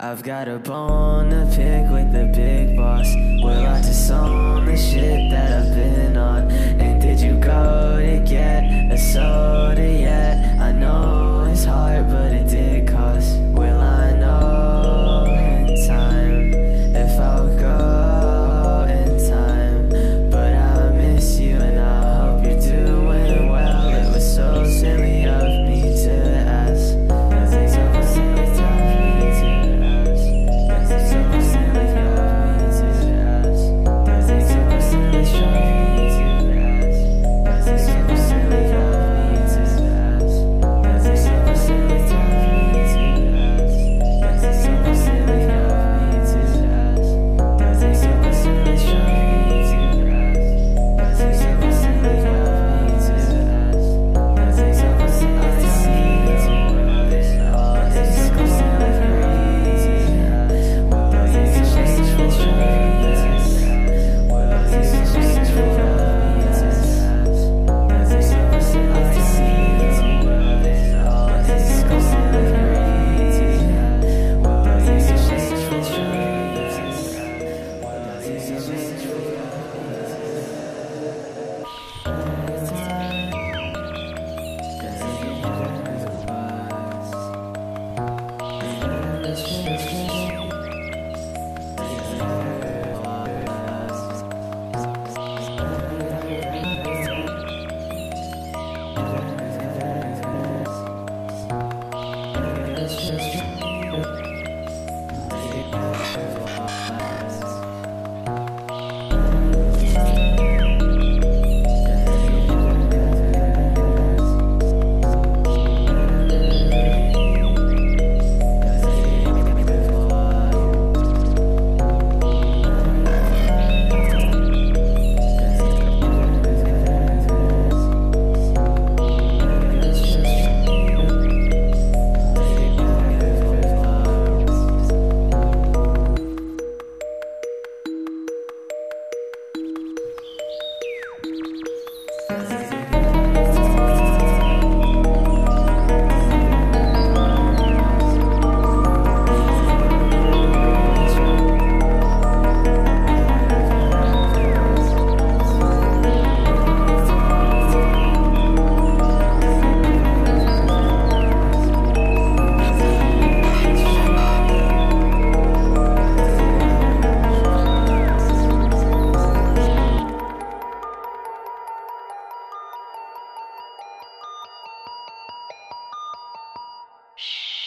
I've got a bone to pick with the big boss. We're out to song the shit that I Jesus. Shh.